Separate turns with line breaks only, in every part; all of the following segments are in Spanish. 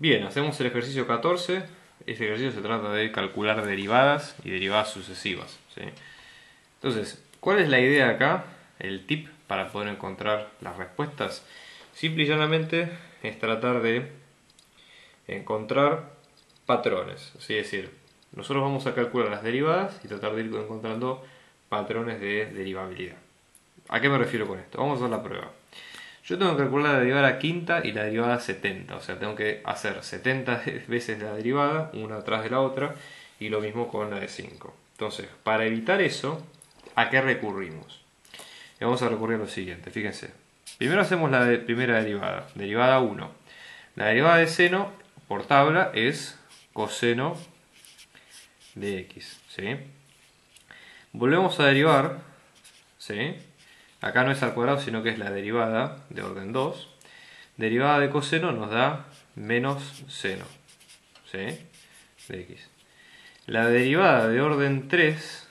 Bien, hacemos el ejercicio 14. Este ejercicio se trata de calcular derivadas y derivadas sucesivas. Entonces, ¿cuál es la idea acá? El tip para poder encontrar las respuestas. Simple y llanamente es tratar de encontrar patrones. Es decir, nosotros vamos a calcular las derivadas y tratar de ir encontrando patrones de derivabilidad. ¿A qué me refiero con esto? Vamos a hacer la prueba. Yo tengo que calcular la derivada quinta y la derivada 70, o sea, tengo que hacer 70 veces la derivada, una atrás de la otra, y lo mismo con la de 5. Entonces, para evitar eso, ¿a qué recurrimos? Vamos a recurrir a lo siguiente, fíjense. Primero hacemos la primera derivada, derivada 1. La derivada de seno por tabla es coseno de x. ¿sí? Volvemos a derivar, ¿sí? Acá no es al cuadrado, sino que es la derivada de orden 2. Derivada de coseno nos da menos seno. ¿Sí? De x. La derivada de orden 3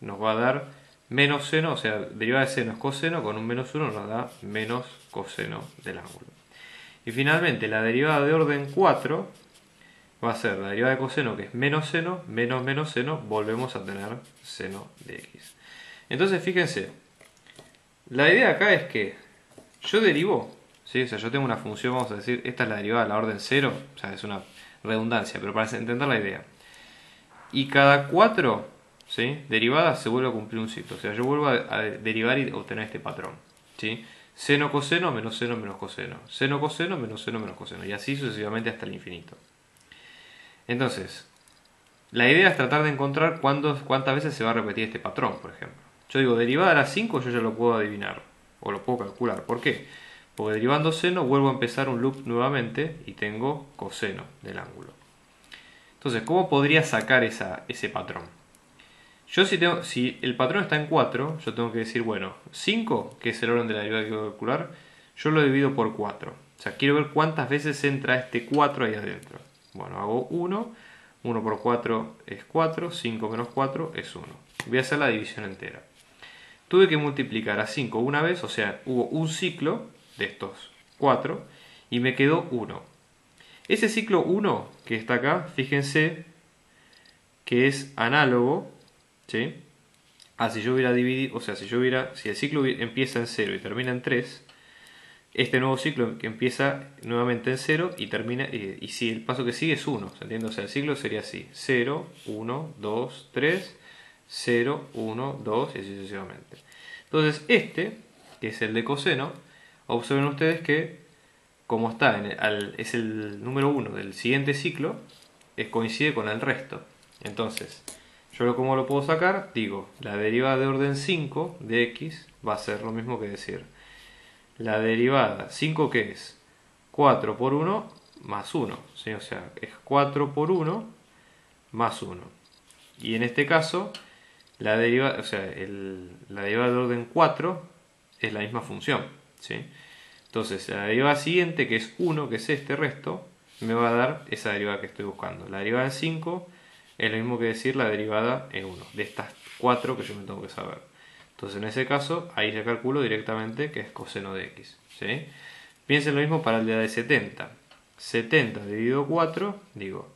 nos va a dar menos seno, o sea, derivada de seno es coseno, con un menos 1 nos da menos coseno del ángulo. Y finalmente, la derivada de orden 4 va a ser la derivada de coseno, que es menos seno, menos menos seno, volvemos a tener seno de x. Entonces, fíjense, la idea acá es que yo derivo, o sea, yo tengo una función, vamos a decir, esta es la derivada de la orden 0, o sea, es una redundancia, pero para entender la idea. Y cada 4 ¿sí? derivadas se vuelve a cumplir un ciclo, o sea, yo vuelvo a, derivar y obtener este patrón. ¿sí? Seno coseno menos seno menos coseno. Seno coseno menos seno menos coseno. Y así sucesivamente hasta el infinito. Entonces, la idea es tratar de encontrar cuántas veces se va a repetir este patrón, por ejemplo. Yo digo, derivada a las 5 yo ya lo puedo adivinar, o lo puedo calcular. ¿Por qué? Porque derivando seno vuelvo a empezar un loop nuevamente y tengo coseno del ángulo. Entonces, ¿cómo podría sacar ese patrón? Yo si, tengo, si el patrón está en 4, yo tengo que decir, bueno, 5, que es el orden de la derivada que quiero calcular, yo lo divido por 4. O sea, quiero ver cuántas veces entra este 4 ahí adentro. Bueno, hago 1, 1 por 4 es 4, 5 menos 4 es 1. Voy a hacer la división entera tuve que multiplicar a 5 una vez, o sea, hubo un ciclo de estos 4 y me quedó 1. Ese ciclo 1 que está acá, fíjense que es análogo, ¿sí? A si yo hubiera dividido, o sea, si yo hubiera, si el ciclo empieza en 0 y termina en 3, este nuevo ciclo que empieza nuevamente en 0 y termina, y, si el paso que sigue es 1, ¿se entiende? O sea, el ciclo sería así, 0, 1, 2, 3, 0, 1, 2 y así sucesivamente. Entonces este, que es el de coseno, observen ustedes que como está en es el número 1 del siguiente ciclo, es, coincide con el resto. Entonces, yo como lo puedo sacar, digo, la derivada de orden 5 de x va a ser lo mismo que decir. La derivada 5 que es 4 por 1 más 1, ¿sí? o sea, es 4 por 1 más 1. Y en este caso, la derivada, o sea, la derivada de orden 4 es la misma función. ¿sí? Entonces, la derivada siguiente, que es 1, que es este resto, me va a dar esa derivada que estoy buscando. La derivada en 5 es lo mismo que decir la derivada en 1, de estas 4 que yo me tengo que saber. Entonces, en ese caso, ahí ya calculo directamente que es coseno de x. ¿sí? Piensen lo mismo para el de 70. 70 dividido 4, digo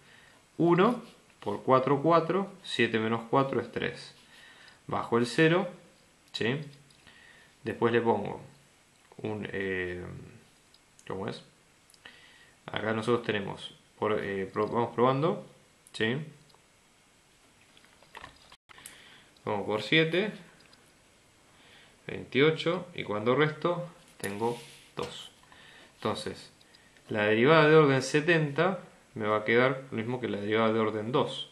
1 por 4, 4, 7 menos 4 es 3 bajo el 0, ¿sí? después le pongo un, eh, ¿cómo es? Acá nosotros tenemos, por, eh, vamos probando, ¿sí? Vamos por 7, 28 y cuando resto tengo 2. Entonces, la derivada de orden 70 me va a quedar lo mismo que la derivada de orden 2.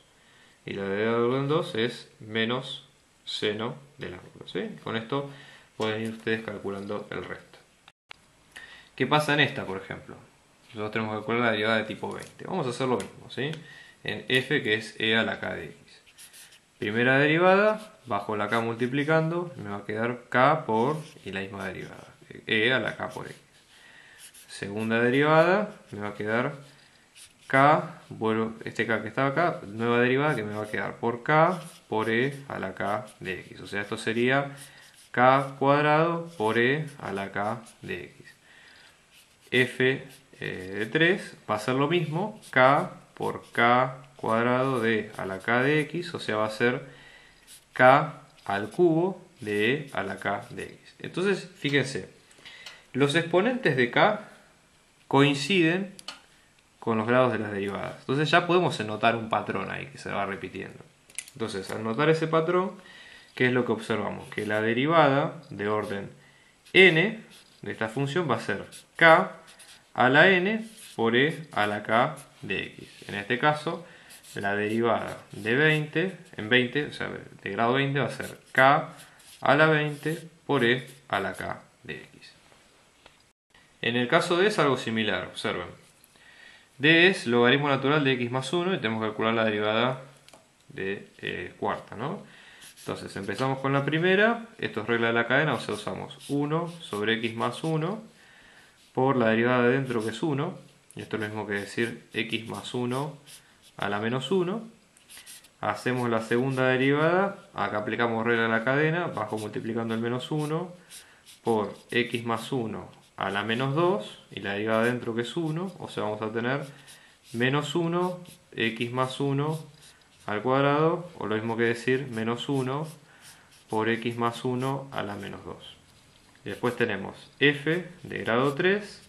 Y la derivada de orden 2 es menos seno del ángulo. ¿sí? Con esto pueden ir ustedes calculando el resto. ¿Qué pasa en esta, por ejemplo? Nosotros tenemos que calcular la derivada de tipo 20. Vamos a hacer lo mismo, ¿sí? En f que es e a la k de x. Primera derivada, bajo la k multiplicando, me va a quedar k por y la misma derivada, e a la k por x. Segunda derivada, me va a quedar k, vuelvo, este k que estaba acá, nueva derivada que me va a quedar por k por e a la k de x. O sea, esto sería k cuadrado por e a la k de x. f eh, de 3 va a ser lo mismo, k por k cuadrado de a la k de x, o sea, va a ser k al cubo de e a la k de x. Entonces, fíjense, los exponentes de k coinciden con los grados de las derivadas. Entonces ya podemos notar un patrón ahí que se va repitiendo. Entonces, al notar ese patrón, ¿qué es lo que observamos? Que la derivada de orden n de esta función va a ser k a la n por e a la k de x. En este caso, la derivada de 20 en 20, o sea, de grado 20 va a ser k a la 20 por e a la k de x. En el caso de es algo similar, observen. D es logaritmo natural de x más 1 y tenemos que calcular la derivada de eh, cuarta, ¿no? Entonces empezamos con la primera, esto es regla de la cadena, o sea usamos 1 sobre x más 1 por la derivada de dentro que es 1, y esto es lo mismo que decir x más 1 a la menos 1. Hacemos la segunda derivada, acá aplicamos regla de la cadena, bajo multiplicando el menos 1 por x más 1 a la menos 2 y la derivada dentro que es 1, o sea vamos a tener menos 1 x más 1 al cuadrado, o lo mismo que decir menos 1 por x más 1 a la menos 2. Y después tenemos f de grado 3,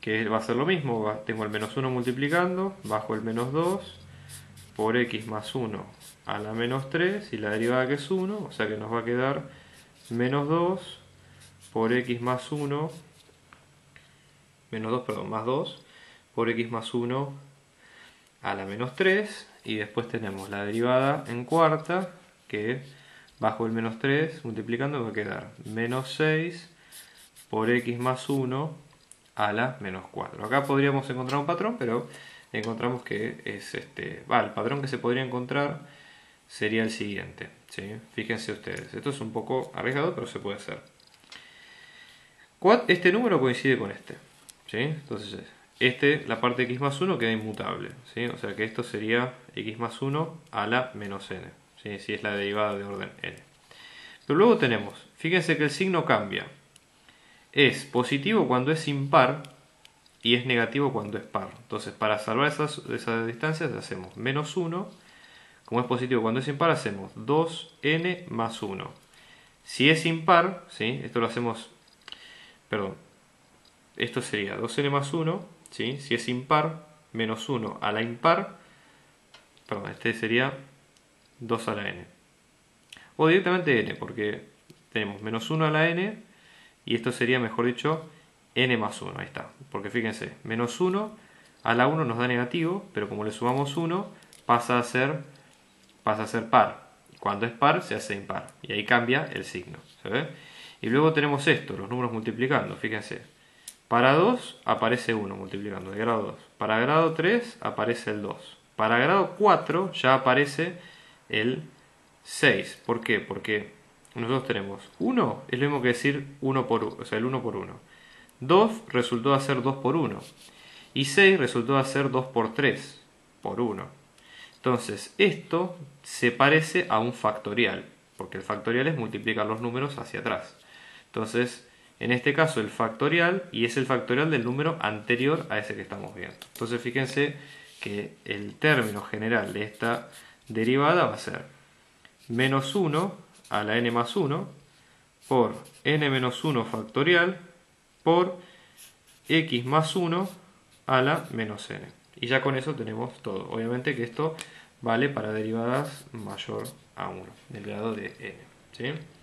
que va a ser lo mismo, tengo el menos 1 multiplicando, bajo el menos 2 por x más 1 a la menos 3 y la derivada que es 1, o sea que nos va a quedar menos 2 por x más 1, menos 2, perdón, más 2 por x más 1 a la menos 3 y después tenemos la derivada en cuarta que bajo el menos 3 multiplicando va a quedar menos 6 por x más 1 a la menos 4. Acá podríamos encontrar un patrón, pero encontramos que es este. Va, el patrón que se podría encontrar sería el siguiente. ¿sí? Fíjense ustedes, esto es un poco arriesgado, pero se puede hacer. Este número coincide con este. ¿Sí? Entonces, este, la parte de x más 1 queda inmutable. O sea que esto sería x más 1 a la menos n. Si es la derivada de orden n. Pero luego tenemos, fíjense que el signo cambia. Es positivo cuando es impar y es negativo cuando es par. Entonces, para salvar esas, distancias hacemos menos 1. Como es positivo cuando es impar, hacemos 2n más 1. Si es impar, esto lo hacemos, perdón, esto sería 2n más 1 si es impar, menos 1 a la impar, perdón, este sería 2 a la n. O directamente n, porque tenemos menos 1 a la n, y esto sería, mejor dicho, n más 1, ahí está. Porque fíjense, menos 1 a la 1 nos da negativo, pero como le sumamos 1, pasa a ser, pasa a ser par. Cuando es par, se hace impar, y ahí cambia el signo. Y luego tenemos esto, los números multiplicando, fíjense. Para 2 aparece 1 multiplicando de grado 2. Para grado 3 aparece el 2. Para grado 4 ya aparece el 6. ¿Por qué? Porque nosotros tenemos 1, es lo mismo que decir 1 por 1, o sea, el 1 por 1. 2 resultó de ser 2 por 1. Y 6 resultó de ser 2 por 3 por 1. Entonces, esto se parece a un factorial, porque el factorial es multiplicar los números hacia atrás. Entonces, en este caso el factorial y es el factorial del número anterior a ese que estamos viendo. Entonces fíjense que el término general de esta derivada va a ser menos 1 a la n más 1 por n menos 1 factorial por x más 1 a la menos n. Y ya con eso tenemos todo. Obviamente que esto vale para derivadas mayor a 1 del grado de n. ¿sí?